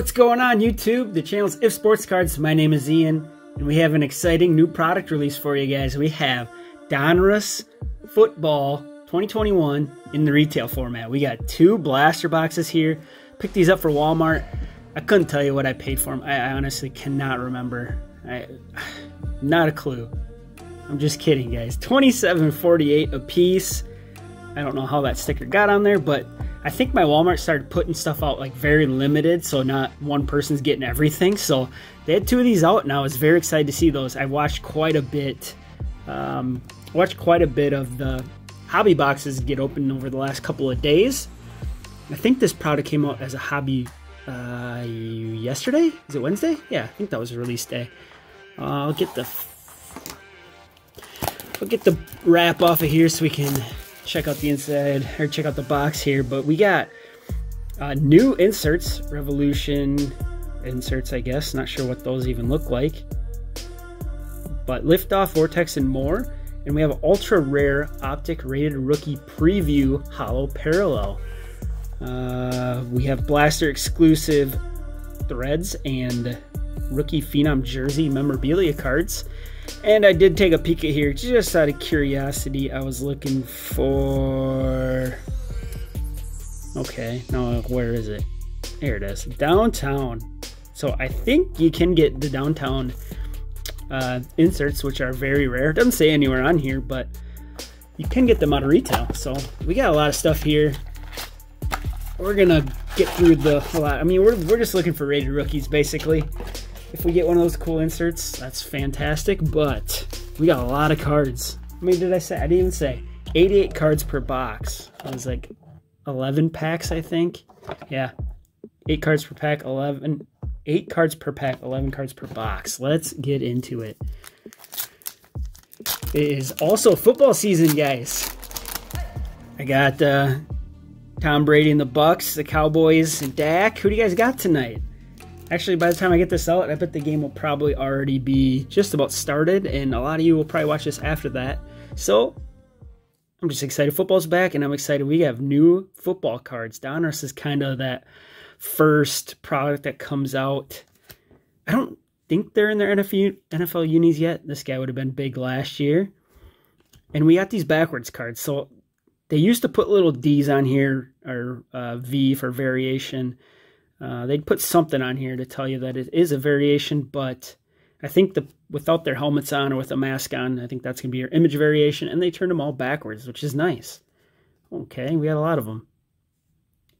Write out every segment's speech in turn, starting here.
what's going on YouTube? The channel's If Sports Cards. My name is Ian, and we have an exciting new product release for you guys. We have Donruss Football 2021 in the retail format. We got two blaster boxes here. Picked these up for Walmart. I couldn't tell you what I paid for them. I, I honestly cannot remember. I, not a clue. I'm just kidding, guys. 27.48 a piece. I don't know how that sticker got on there, but I think my Walmart started putting stuff out like very limited, so not one person's getting everything. So they had two of these out, and I was very excited to see those. I watched quite a bit, um, watched quite a bit of the hobby boxes get opened over the last couple of days. I think this product came out as a hobby uh, yesterday. Is it Wednesday? Yeah, I think that was release day. Uh, I'll get the I'll get the wrap off of here so we can check out the inside or check out the box here. But we got uh, new inserts, Revolution inserts, I guess. Not sure what those even look like. But Liftoff, Vortex, and more. And we have ultra rare optic rated rookie preview holo parallel. Uh, we have blaster exclusive threads and rookie phenom jersey memorabilia cards. And I did take a peek at here just out of curiosity. I was looking for. Okay, now where is it? Here it is. Downtown. So I think you can get the downtown uh, inserts, which are very rare. It doesn't say anywhere on here, but you can get them out of retail. So we got a lot of stuff here. We're gonna get through the a lot. I mean, we're, we're just looking for rated rookies basically. If we get one of those cool inserts, that's fantastic, but we got a lot of cards. I mean, did I say? I didn't even say. 88 cards per box. It was like 11 packs, I think. Yeah. 8 cards per pack, 11. 8 cards per pack, 11 cards per box. Let's get into it. It is also football season, guys. I got uh, Tom Brady and the Bucs, the Cowboys, and Dak. Who do you guys got tonight? Actually, by the time I get this out, I bet the game will probably already be just about started, and a lot of you will probably watch this after that. So, I'm just excited. Football's back, and I'm excited. We have new football cards. Donruss is kind of that first product that comes out. I don't think they're in their NFL, NFL unis yet. This guy would have been big last year. And we got these backwards cards. So, they used to put little D's on here, or uh, V for variation uh, they'd put something on here to tell you that it is a variation, but I think the without their helmets on or with a mask on, I think that's going to be your image variation, and they turned them all backwards, which is nice. Okay, we got a lot of them.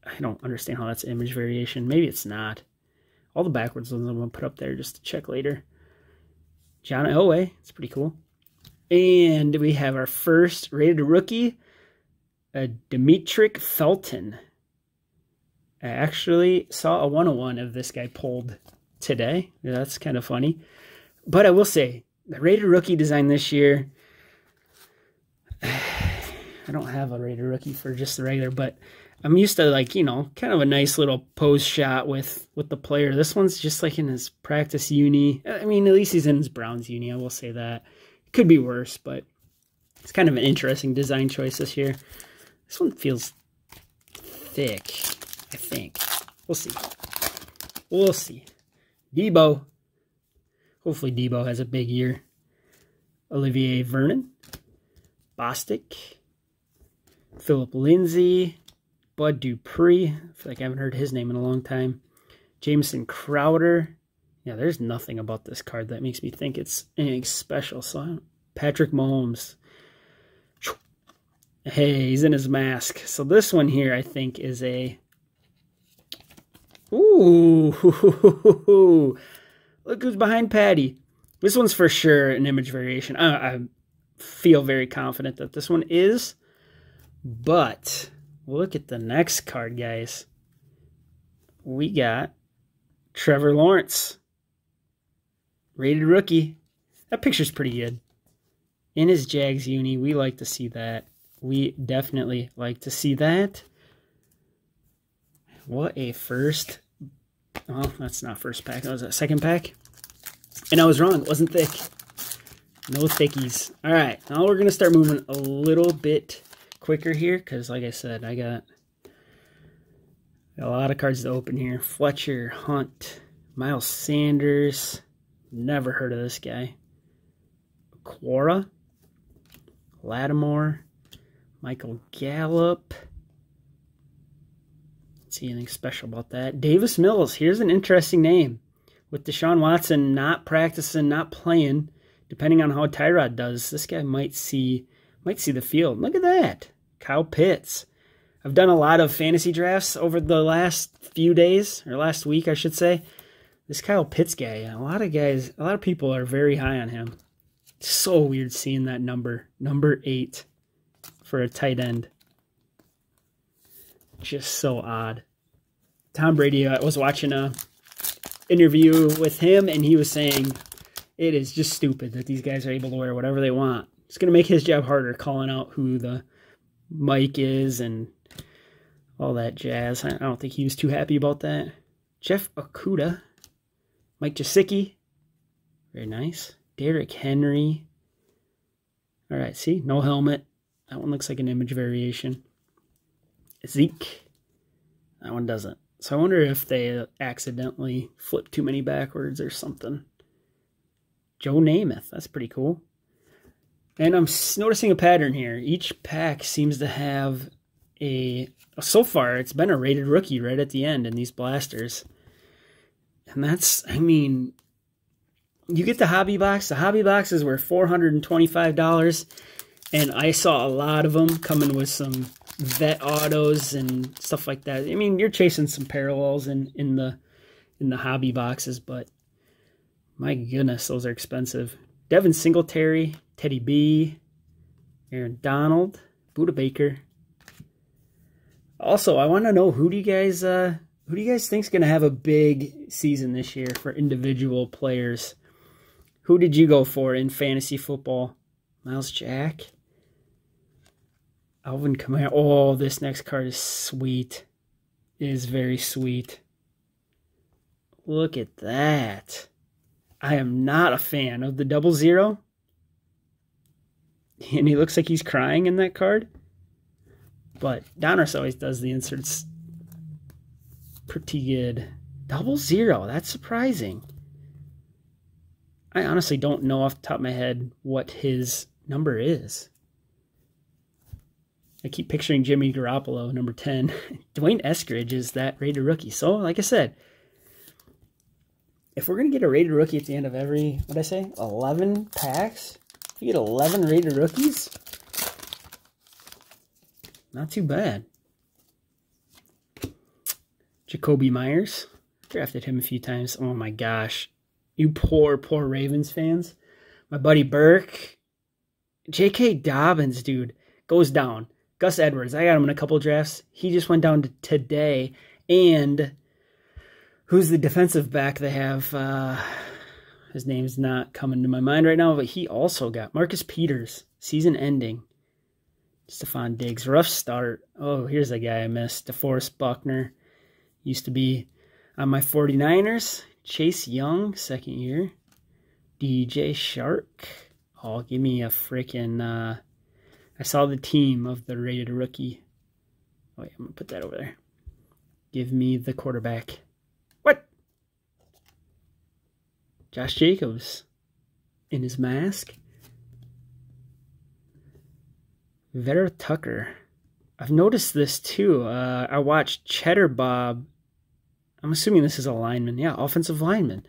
I don't understand how that's image variation. Maybe it's not. All the backwards ones I'm going to put up there just to check later. John Elway, it's pretty cool. And we have our first rated rookie, a Demetric Felton. I actually saw a 101 of this guy pulled today. That's kind of funny. But I will say, the rated rookie design this year, I don't have a rated rookie for just the regular, but I'm used to like, you know, kind of a nice little pose shot with with the player. This one's just like in his practice uni. I mean, at least he's in his Browns uni, I will say that. It could be worse, but it's kind of an interesting design choice this year. This one feels thick. I think. We'll see. We'll see. Debo. Hopefully Debo has a big year. Olivier Vernon. Bostic. Philip Lindsay. Bud Dupree. I feel like I haven't heard his name in a long time. Jamison Crowder. Yeah, there's nothing about this card that makes me think it's anything special. So Patrick Mahomes. Hey, he's in his mask. So this one here, I think, is a Ooh, look who's behind Patty. This one's for sure an image variation. I, I feel very confident that this one is. But look at the next card, guys. We got Trevor Lawrence. Rated rookie. That picture's pretty good. In his Jags uni, we like to see that. We definitely like to see that. What a first. Oh, that's not first pack. That was a second pack. And I was wrong. It wasn't thick. No thickies. All right. Now we're going to start moving a little bit quicker here because, like I said, I got Got a lot of cards to open here. Fletcher, Hunt, Miles Sanders. Never heard of this guy. Quora, Lattimore, Michael Gallup. See anything special about that. Davis Mills. Here's an interesting name. With Deshaun Watson not practicing, not playing, depending on how Tyrod does, this guy might see might see the field. Look at that. Kyle Pitts. I've done a lot of fantasy drafts over the last few days, or last week, I should say. This Kyle Pitts guy, a lot of guys, a lot of people are very high on him. It's so weird seeing that number, number eight, for a tight end. Just so odd. Tom Brady, I was watching a interview with him, and he was saying it is just stupid that these guys are able to wear whatever they want. It's going to make his job harder calling out who the mic is and all that jazz. I don't think he was too happy about that. Jeff Okudah, Mike Gesicki, very nice. Derrick Henry. All right, see, no helmet. That one looks like an image variation. Zeke, that one doesn't. So I wonder if they accidentally flipped too many backwards or something. Joe Namath, that's pretty cool. And I'm noticing a pattern here. Each pack seems to have a so far it's been a rated rookie right at the end in these blasters. And that's I mean you get the hobby box. The hobby boxes were $425 and I saw a lot of them coming with some vet autos and stuff like that. I mean, you're chasing some parallels in in the in the hobby boxes, but my goodness, those are expensive. Devin Singletary, Teddy B, Aaron Donald, Budda Baker, also, I want to know who do you guys uh, who do you guys think's going to have a big season this year for individual players? Who did you go for in fantasy football? Myles Jack, Alvin Kamara. Oh, this next card is sweet. It is very sweet. Look at that. I am not a fan of the double zero. And he looks like he's crying in that card. But Donruss always does the inserts pretty good. Double zero, that's surprising. I honestly don't know off the top of my head what his number is. I keep picturing Jimmy Garoppolo, number 10. D'Wayne Eskridge is that rated rookie. So, like I said, if we're going to get a rated rookie at the end of every, what I say, 11 packs, if you get 11 rated rookies, not too bad. Jakobi Meyers. Drafted him a few times. Oh my gosh. You poor, poor Ravens fans. My buddy Burke. J.K. Dobbins, dude, goes down. Gus Edwards, I got him in a couple drafts. He just went down to today. And who's the defensive back they have? Uh, his name's not coming to my mind right now, but he also got Marcus Peters, season ending. Stefon Diggs, rough start. Oh, here's a guy I missed. DeForest Buckner. Used to be on my 49ers. Chase Young, second year. DJ Chark. Oh, give me a freaking. Uh, I saw the team of the rated rookie. Oh, wait, I'm going to put that over there. Give me the quarterback. What? Josh Jacobs in his mask. Vera Tucker. I've noticed this too. Uh, I watched Cheddar Bob. I'm assuming this is a lineman. Yeah, offensive lineman.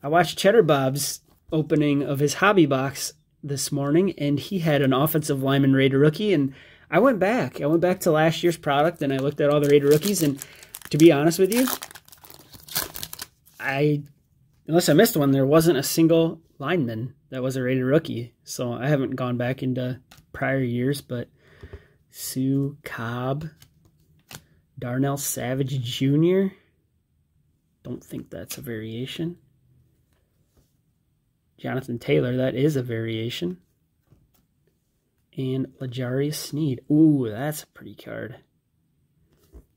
I watched Cheddar Bob's opening of his hobby box this morning, and he had an offensive lineman rated rookie. And I went back. I went back to last year's product, and I looked at all the Raider rookies. And to be honest with you, I unless I missed one, there wasn't a single lineman that was a rated rookie. So I haven't gone back into prior years, but Sue Cobb, Darnell Savage Jr. Don't think that's a variation. Jonathan Taylor, that is a variation. And L'Jarius Sneed. Ooh, that's a pretty card.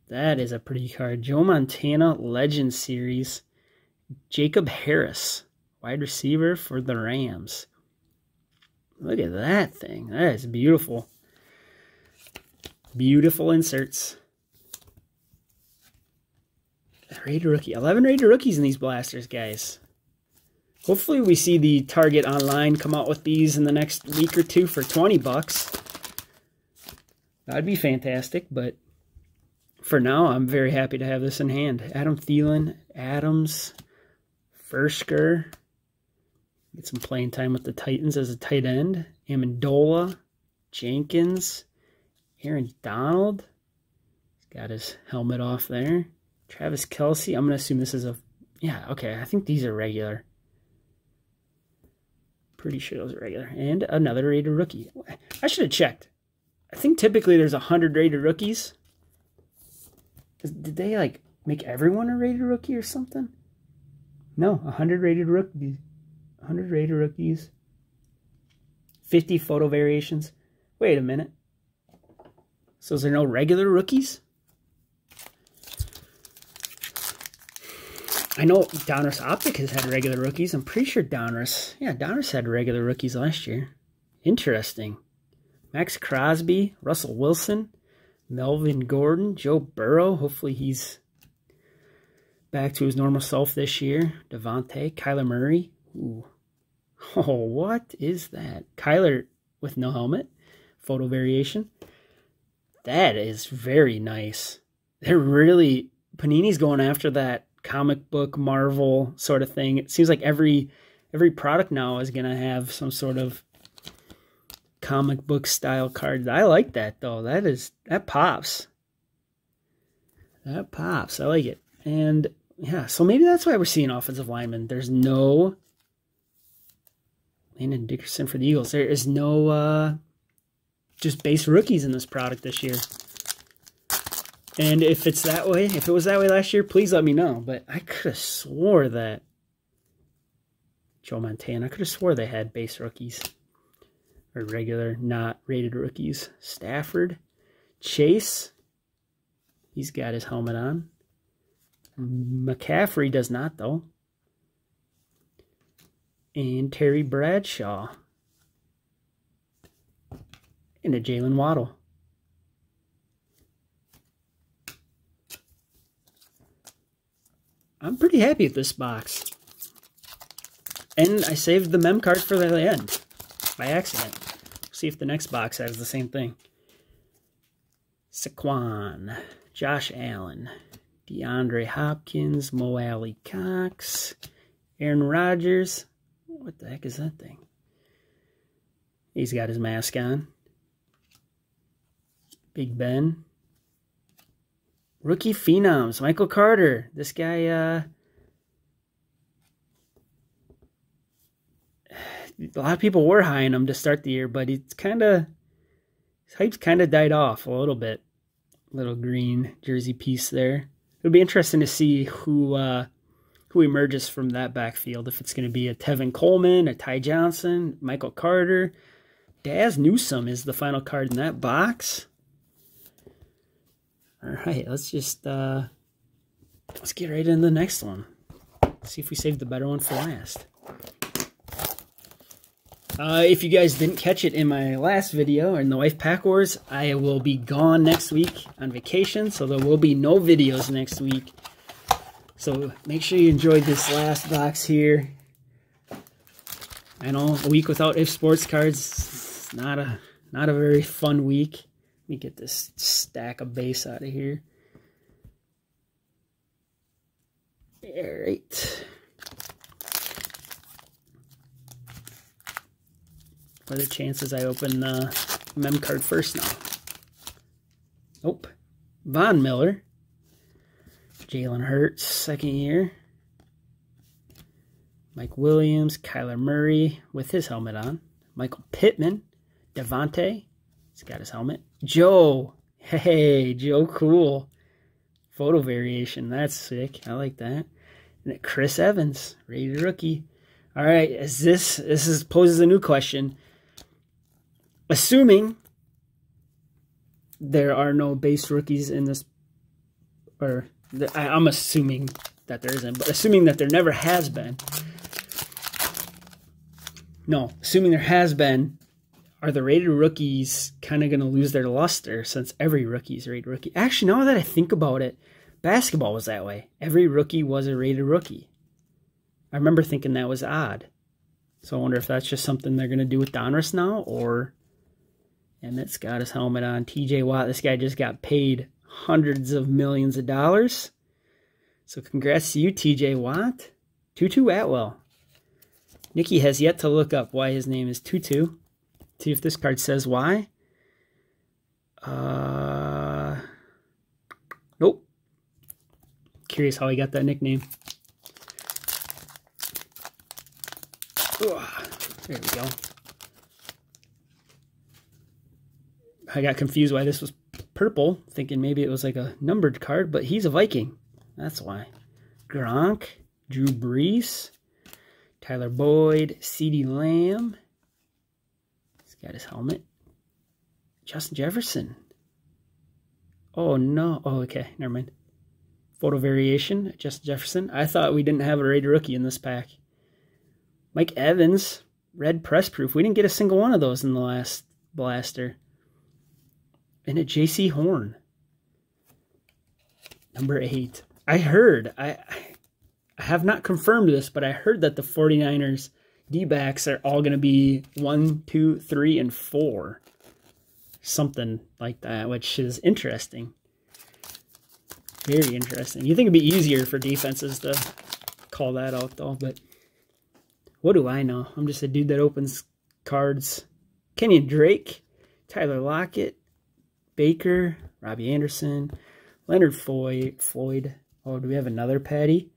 That is a pretty card. Joe Montana Legend Series. Jacob Harris, wide receiver for the Rams. Look at that thing. That is beautiful. Beautiful inserts. rated rookie. 11 rated rookies in these blasters, guys. Hopefully we see the Target Online come out with these in the next week or two for 20 bucks. That'd be fantastic, but for now, I'm very happy to have this in hand. Adam Thielen, Adams, Firkser. Get some playing time with the Titans as a tight end. Amendola, Jenkins, Aaron Donald. He's got his helmet off there. Travis Kelce. I'm going to assume this is a... Yeah, okay. I think these are regular. Pretty sure those are regular. And another rated rookie. I should have checked. I think typically there's 100 rated rookies. Did they, like, make everyone a rated rookie or something? No, 100 rated rookies. 100 rated rookies. 50 photo variations. Wait a minute. So is there no regular rookies? I know Donruss Optic has had regular rookies. I'm pretty sure Donruss, yeah, Donruss had regular rookies last year. Interesting. Maxx Crosby, Russell Wilson, Melvin Gordon, Joe Burrow. Hopefully he's back to his normal self this year. Davante, Kyler Murray. Ooh. Oh, what is that? Kyler with no helmet. Photo variation. That is very nice. They're really Panini's going after that comic book Marvel sort of thing. It seems like every every product now is to have some sort of comic book style card. I like that though. That is that pops. That pops. I like it. And yeah, so maybe that's why we're seeing offensive linemen. There's no Landon Dickerson for the Eagles. There is no uh just base rookies in this product this year. And if it's that way, if it was that way last year, please let me know. But I could have swore that Joe Montana, I could have swore they had base rookies or regular, not rated rookies. Stafford, Chase, he's got his helmet on. McCaffrey does not, though. And Terry Bradshaw. And a Jalen Waddle. I'm pretty happy with this box. And I saved the mem card for the end by accident. See if the next box has the same thing. Saquon, Josh Allen, DeAndre Hopkins, Mo Alie-Cox, Aaron Rodgers. What the heck is that thing? He's got his mask on. Big Ben. Rookie phenoms, Michael Carter. This guy, uh, a lot of people were high on him to start the year, but it's kind of his hype's kind of died off a little bit. Little green jersey piece there. It'll be interesting to see who uh, who emerges from that backfield. If it's going to be a Tevin Coleman, a Ty Johnson, Michael Carter, Dazz Newsome is the final card in that box. All right, let's just uh, let's get right into the next one. See if we save the better one for last. Uh, if you guys didn't catch it in my last video in the Wife Pack Wars, I will be gone next week on vacation, so there will be no videos next week. So make sure you enjoyed this last box here. I know a week without if sports cards, not a not a very fun week. Let me get this stack of base out of here. All right. What are the chances I open the mem card first now? Nope. Von Miller. Jalen Hurts, second year. Mike Williams, Kyler Murray with his helmet on. Michael Pittman, Davante, he's got his helmet. Joe, hey, Joe Cool. Photo variation, that's sick. I like that. And Chris Evans, rated rookie. All right, is this this is poses a new question assuming there are no base rookies in this, or I'm assuming that there isn't, but assuming that there never has been, no, assuming there has been, are the rated rookies kind of going to lose their luster since every rookie is rated rookie? Actually, now that I think about it, basketball was that way. Every rookie was a rated rookie. I remember thinking that was odd. So I wonder if that's just something they're going to do with Donruss now, or Emmitt's got his helmet on. TJ Watt, this guy just got paid hundreds of millions of dollars. So congrats to you, TJ Watt. Tutu Atwell. Nikki has yet to look up why his name is Tutu. See if this card says why. Uh, nope. Curious how he got that nickname. There we go. I got confused why this was purple, thinking maybe it was like a numbered card, but he's a Viking. That's why. Gronk, Drew Brees, Tyler Boyd, CeeDee Lamb. Got his helmet. Justin Jefferson. Oh, no. Oh, okay. Never mind. Photo variation, Justin Jefferson. I thought we didn't have a rated rookie in this pack. Mike Evans, red press proof. We didn't get a single one of those in the last blaster. And a Jaycee Horn. Number eight. I heard, I, I have not confirmed this, but I heard that the 49ers D-backs are all going to be one, two, three, and four. Something like that, which is interesting. Very interesting. You think it'd be easier for defenses to call that out, though, but what do I know? I'm just a dude that opens cards. Kenyan Drake, Tyler Lockett, Baker, Robbie Anderson, Leonard Floyd. Floyd. Oh, do we have another Patty?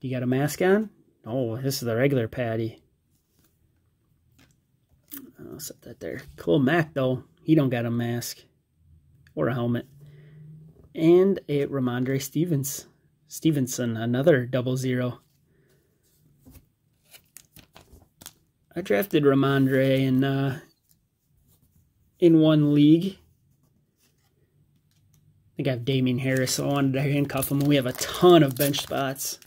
You got a mask on? Oh, this is the regular Patty. I'll set that there. Cool Mac, though. He don't got a mask. Or a helmet. And a Rhamondre Stevens. Stevenson, another double zero. I drafted Rhamondre in uh, in one league. I think I have Damien Harris, so I wanted to handcuff him. We have a ton of bench spots.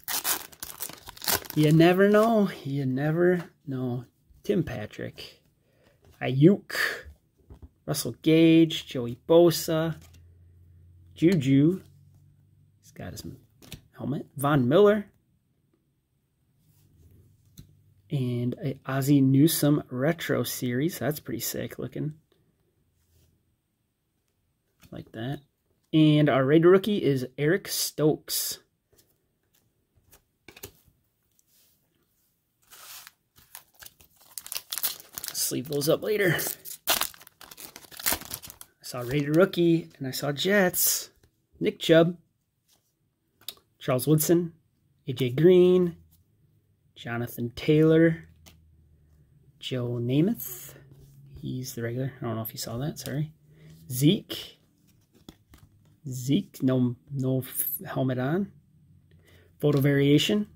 You never know. You never know. Tim Patrick, Aiyuk, Russell Gage, Joey Bosa, Juju. He's got his helmet. Von Miller, and a Ozzie Newsome retro series. That's pretty sick looking. Like that. And our rated rookie is Eric Stokes. Sleeve those up later. I saw rated rookie and I saw Jets. Nick Chubb. Charles Woodson. AJ Green. Jonathan Taylor, Joe Namath. He's the regular. I don't know if you saw that. Sorry. Zeke. Zeke, no no helmet on. Photo variation.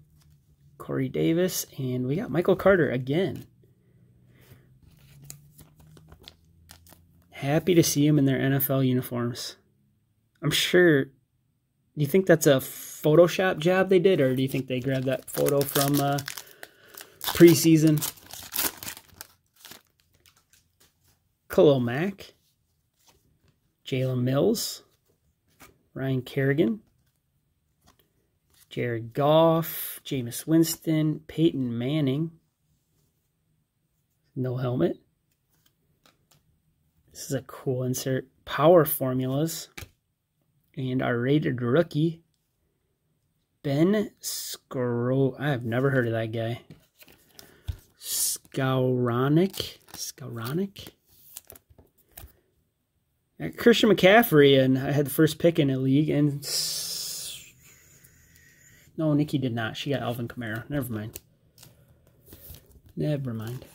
Corey Davis. And we got Michael Carter again. Happy to see them in their NFL uniforms. I'm sure. Do you think that's a Photoshop job they did, or do you think they grabbed that photo from uh, preseason? Khalil Mack, Jalen Mills, Ryan Kerrigan, Jared Goff, Jameis Winston, Peyton Manning. No helmet. This is a cool insert. Power formulas. And our rated rookie, Ben Scro... I have never heard of that guy. Skowronek? Skowronek? Uh, Christian McCaffrey, and I had the first pick in a league, and... No, Nikki did not. She got Alvin Kamara. Never mind. Never mind.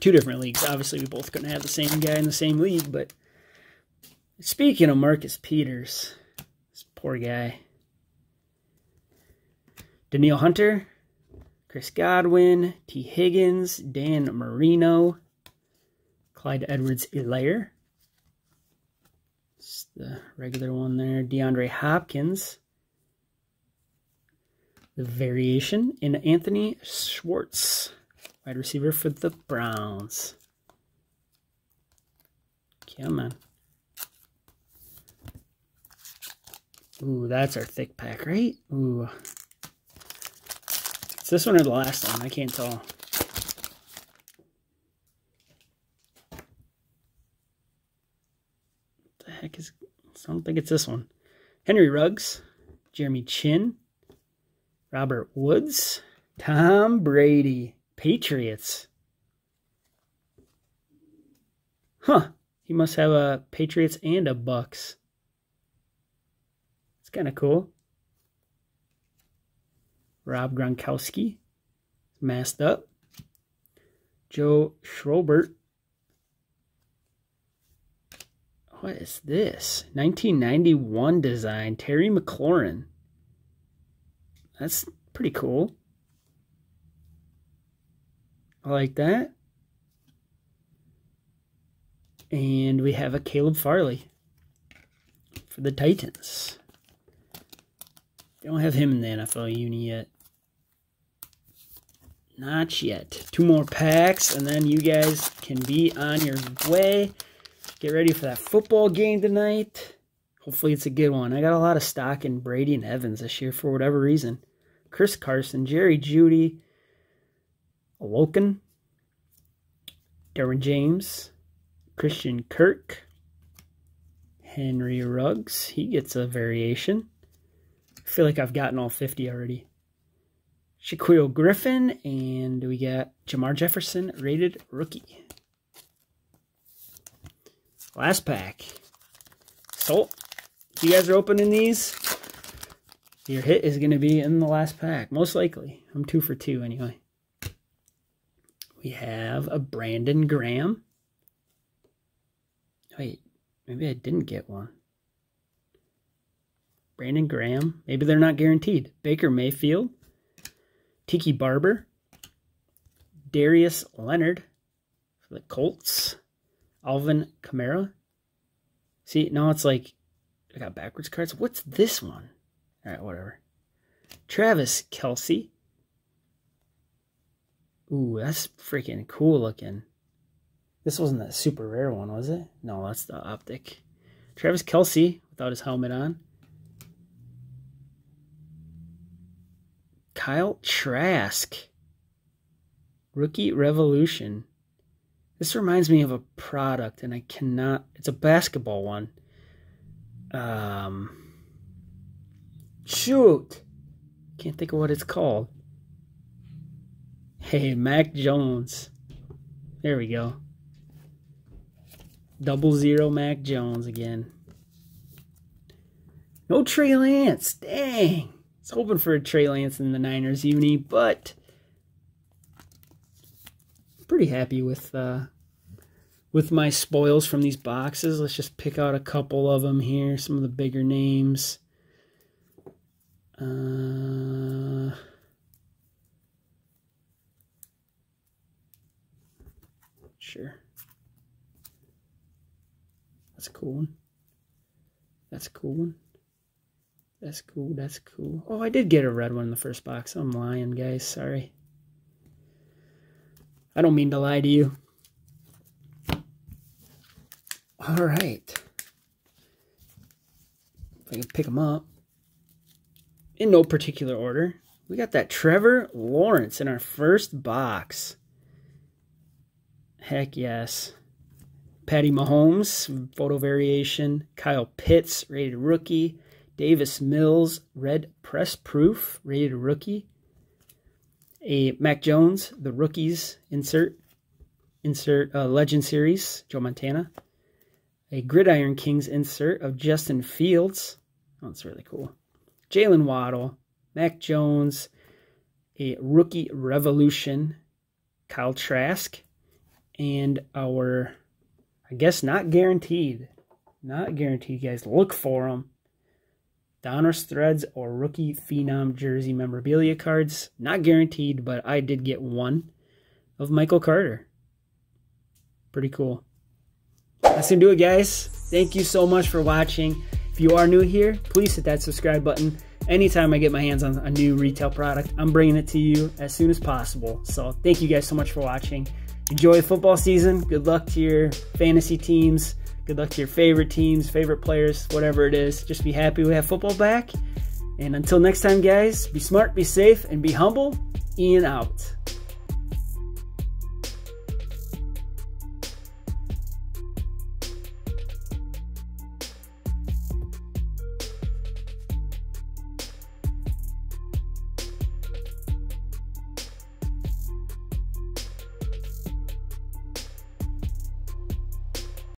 Two different leagues. Obviously, we both couldn't have the same guy in the same league, but... Speaking of Marcus Peters, this poor guy. Danielle Hunter, Chris Godwin, Tee Higgins, Dan Marino, Clyde Edwards-Helaire. It's the regular one there. DeAndre Hopkins. The variation in Anthony Schwartz, wide receiver for the Browns. Come on. Ooh, that's our thick pack, right? Ooh. It's this one or the last one? I can't tell. What the heck is... I don't think it's this one. Henry Ruggs, Jeremy Chinn, Robert Woods, Tom Brady, Patriots. Huh. He must have a Patriots and a Bucs. It's kind of cool. Rob Gronkowski, masked up. Joe Schobert. What is this? 1991 design. Terry McLaurin. That's pretty cool. Like that. And we have a Caleb Farley for the Titans. Don't have him in the NFL uni yet. Not yet. Two more packs, and then you guys can be on your way. Get ready for that football game tonight. Hopefully it's a good one. I got a lot of stock in Brady and Evans this year for whatever reason. Chris Carson, Jerry Jeudy, Oloken, Derwin James, Christian Kirk, Henry Ruggs. He gets a variation. I feel like I've gotten all 50 already. Shaquill Griffin, and we got Jermar Jefferson, rated rookie. Last pack. So, if you guys are opening these, your hit is going to be in the last pack, most likely. I'm two for two anyway. We have a Brandon Graham. Wait, maybe I didn't get one. Brandon Graham. Maybe they're not guaranteed. Baker Mayfield. Tiki Barber. Darius Leonard for the Colts. Alvin Kamara. See, now it's like I got backwards cards. What's this one? All right, whatever. Travis Kelce. Ooh, that's freaking cool looking. This wasn't that super rare one, was it? No, that's the optic. Travis Kelce without his helmet on. Kyle Trask. Rookie Revolution. This reminds me of a product, and I cannot. It's a basketball one. Um. Shoot! Can't think of what it's called. Hey, Mac Jones. There we go. Double zero Mac Jones again. No Trey Lance. Dang. I was hoping for a Trey Lance in the Niners uni, but pretty happy with uh, with my spoils from these boxes. Let's just pick out a couple of them here. Some of the bigger names. Uh, Sure. That's a cool one. That's a cool one. That's cool. That's cool. Oh, I did get a red one in the first box. I'm lying, guys. Sorry. I don't mean to lie to you. All right. If I can pick them up. In no particular order. We got that Trevor Lawrence in our first box. Heck yes. Patty Mahomes, photo variation. Kyle Pitts, rated rookie. Davis Mills, red press proof, rated rookie. A Mac Jones, the rookies insert. Insert uh, Legend Series, Joe Montana. A Gridiron Kings insert of Justin Fields. Oh, that's really cool. Jalen Waddle, Mac Jones, a Rookie Revolution, Kyle Trask, and our, I guess not guaranteed, not guaranteed, guys. Look for them. Donruss Threads or Rookie Phenom Jersey memorabilia cards. Not guaranteed, but I did get one of Michael Carter. Pretty cool. That's to do it, guys. Thank you so much for watching. If you are new here, please hit that subscribe button. Anytime I get my hands on a new retail product, I'm bringing it to you as soon as possible. So thank you guys so much for watching enjoy football season. Good luck to your fantasy teams. Good luck to your favorite teams, favorite players, whatever it is. Just be happy we have football back. And until next time, guys, be smart, be safe, and be humble. Ian out.